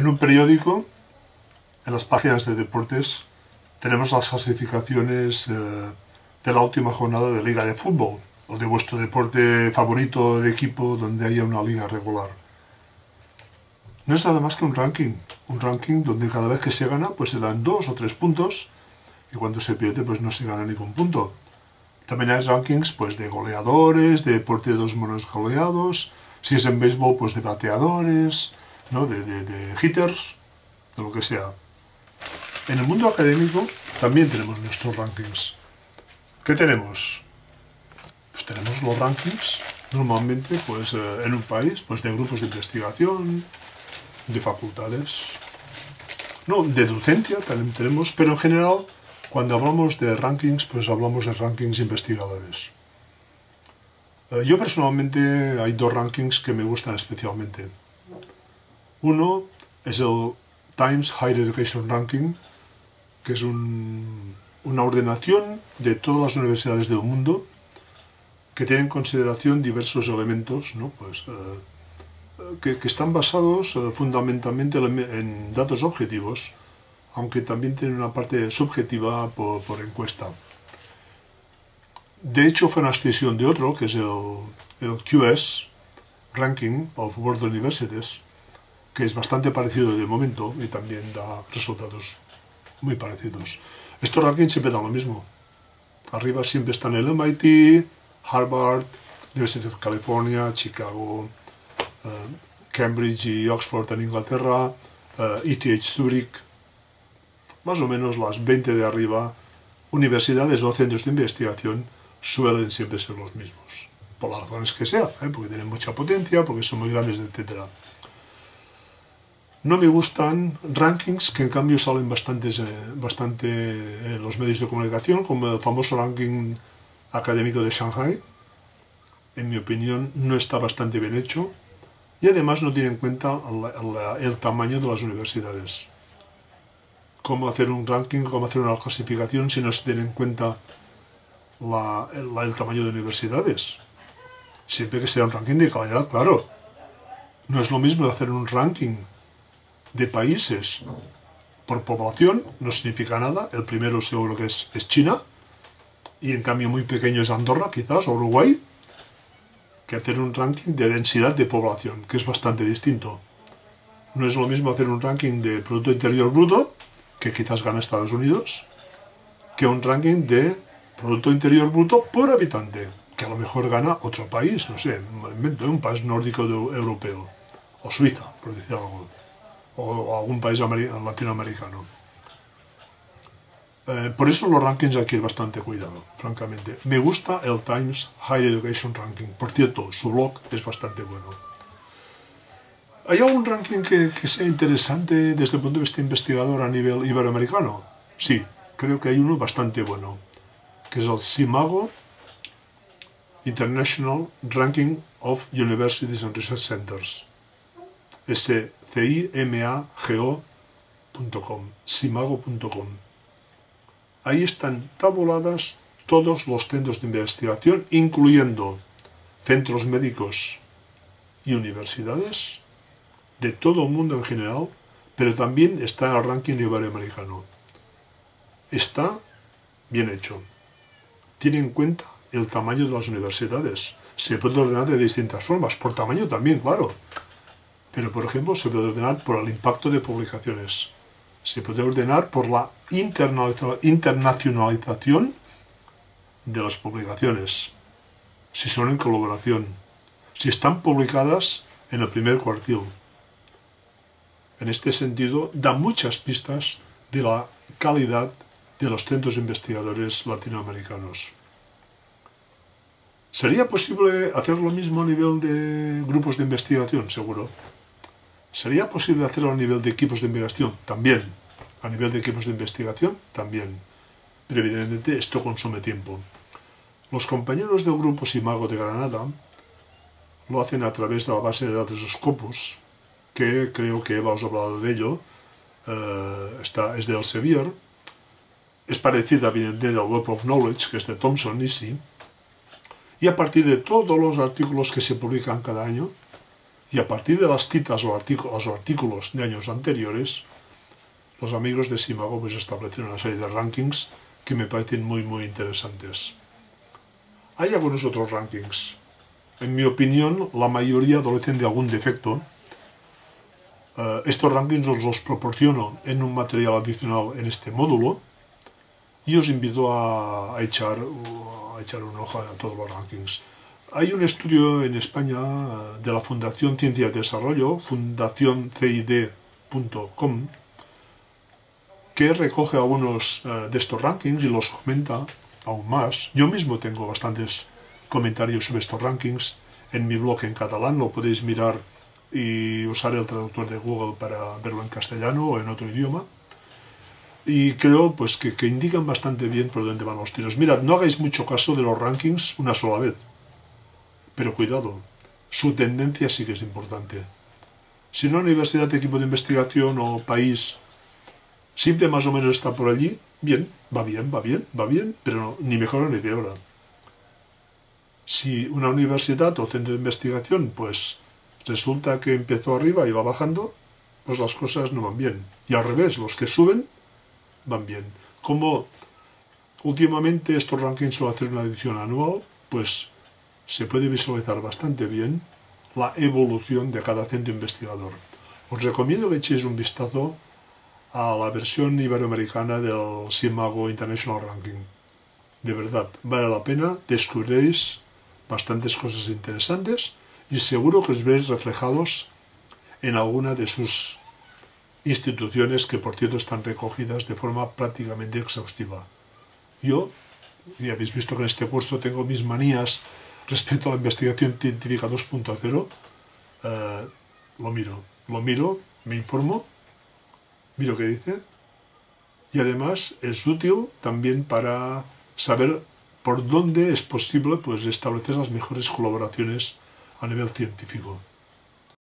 En un periódico, en las páginas de deportes, tenemos las clasificaciones eh, de la última jornada de Liga de Fútbol o de vuestro deporte favorito de equipo donde haya una liga regular. No es nada más que un ranking, un ranking donde cada vez que se gana pues se dan dos o tres puntos y cuando se pierde pues no se gana ningún punto. También hay rankings pues de goleadores, de deporte de dos monos goleados, si es en béisbol pues de bateadores, ¿no? de, de hitters, de lo que sea. En el mundo académico también tenemos nuestros rankings. ¿Qué tenemos? Pues tenemos los rankings normalmente pues eh, en un país pues de grupos de investigación, de facultades, no, de docencia también tenemos, pero en general cuando hablamos de rankings pues hablamos de rankings investigadores. Eh, yo personalmente hay dos rankings que me gustan especialmente. Uno es el Times Higher Education Ranking, que es una ordenación de todas las universidades del mundo que tienen en consideración diversos elementos pues, eh, que, están basados eh, fundamentalmente en datos objetivos, aunque también tienen una parte subjetiva por, encuesta. De hecho, fue una extensión de otro, que es el, el QS, Ranking of World Universities, que es bastante parecido de momento y también da resultados muy parecidos. Estos rankings siempre dan lo mismo. Arriba siempre están el MIT, Harvard, University of California, Chicago, eh, Cambridge y Oxford en Inglaterra, ETH e Zurich, más o menos las 20 de arriba, universidades o centros de investigación suelen siempre ser los mismos, por las razones que sea, ¿eh? porque tienen mucha potencia, porque son muy grandes, etc. No me gustan rankings que en cambio salen bastantes, bastante en los medios de comunicación, como el famoso ranking académico de Shanghai. En mi opinión no está bastante bien hecho y además no tiene en cuenta el, tamaño de las universidades. ¿Cómo hacer un ranking, cómo hacer una clasificación si no se tiene en cuenta el tamaño de universidades? Siempre que sea un ranking de calidad, claro. No es lo mismo hacer un ranking de países por población, no significa nada. El primero seguro que es, es China, y en cambio muy pequeño es Andorra, quizás, o Uruguay, que hacer un ranking de densidad de población, que es bastante distinto. No es lo mismo hacer un ranking de Producto Interior Bruto, que quizás gana Estados Unidos, que un ranking de Producto Interior Bruto por habitante, que a lo mejor gana otro país, no sé, un país nórdico europeo, o Suiza, por decir algo o algún país latinoamericano. Eh, por eso los rankings aquí es bastante cuidado, francamente. Me gusta el Times Higher Education Ranking. Por cierto, su blog es bastante bueno. ¿Hay algún ranking que, que, sea interesante desde el punto de vista investigador a nivel iberoamericano? Sí, creo que hay uno bastante bueno, que es el CIMAGO International Ranking of Universities and Research Centers. cimago.com, simago.com. Ahí están tabuladas todos los centros de investigación, incluyendo centros médicos y universidades de todo el mundo en general, pero también está el ranking iberoamericano. Está bien hecho. Tiene en cuenta el tamaño de las universidades. Se puede ordenar de distintas formas, por tamaño también, claro. Pero, por ejemplo, se puede ordenar por el impacto de publicaciones. Se puede ordenar por la internacionalización de las publicaciones, si son en colaboración, si están publicadas en el primer cuartil. En este sentido, da muchas pistas de la calidad de los centros investigadores latinoamericanos. ¿Sería posible hacer lo mismo a nivel de grupos de investigación? Seguro. ¿Sería posible hacerlo a nivel de equipos de investigación? También. A nivel de equipos de investigación, también. Pero evidentemente esto consume tiempo. Los compañeros del grupo Simago de Granada lo hacen a través de la base de datos Scopus, que creo que Eva os ha hablado de ello, eh, está, es de Elsevier, es parecida evidentemente al Web of Knowledge, que es de Thomson y y a partir de todos los artículos que se publican cada año, Y a partir de las citas o artículos, de años anteriores, los amigos de Simago pues establecieron una serie de rankings que me parecen muy muy interesantes. Hay algunos otros rankings. En mi opinión, la mayoría adolecen de algún defecto. Eh, estos rankings os los proporciono en un material adicional en este módulo y os invito a, echar, a echar un ojo a todos los rankings. Hay un estudio en España de la Fundación Ciencia y Desarrollo, fundacioncid.com, que recoge algunos eh, de estos rankings y los comenta aún más. Yo mismo tengo bastantes comentarios sobre estos rankings en mi blog en catalán, lo podéis mirar y usar el traductor de Google para verlo en castellano o en otro idioma. Y creo pues que, que indican bastante bien por dónde van los tiros. Mirad, no hagáis mucho caso de los rankings una sola vez. Pero cuidado, su tendencia sí que es importante. Si una universidad, equipo de investigación o país siempre más o menos está por allí, bien, va bien, va bien, va bien, pero ni mejor ni peor. Si una universidad o centro de investigación, pues resulta que empezó arriba y va bajando, pues las cosas no van bien. Y al revés, los que suben van bien. Como últimamente estos rankings suelen hacer una edición anual, pues se puede visualizar bastante bien la evolución de cada centro investigador. Os recomiendo que echéis un vistazo a la versión iberoamericana del Simago International Ranking. De verdad, vale la pena, descubriréis bastantes cosas interesantes y seguro que os veréis reflejados en alguna de sus instituciones que por cierto están recogidas de forma prácticamente exhaustiva. Yo, ya habéis visto que en este curso tengo mis manías respecto a la investigación científica 2.0, eh, lo miro, lo miro, me informo, miro qué dice y además es útil también para saber por dónde es posible pues, establecer las mejores colaboraciones a nivel científico.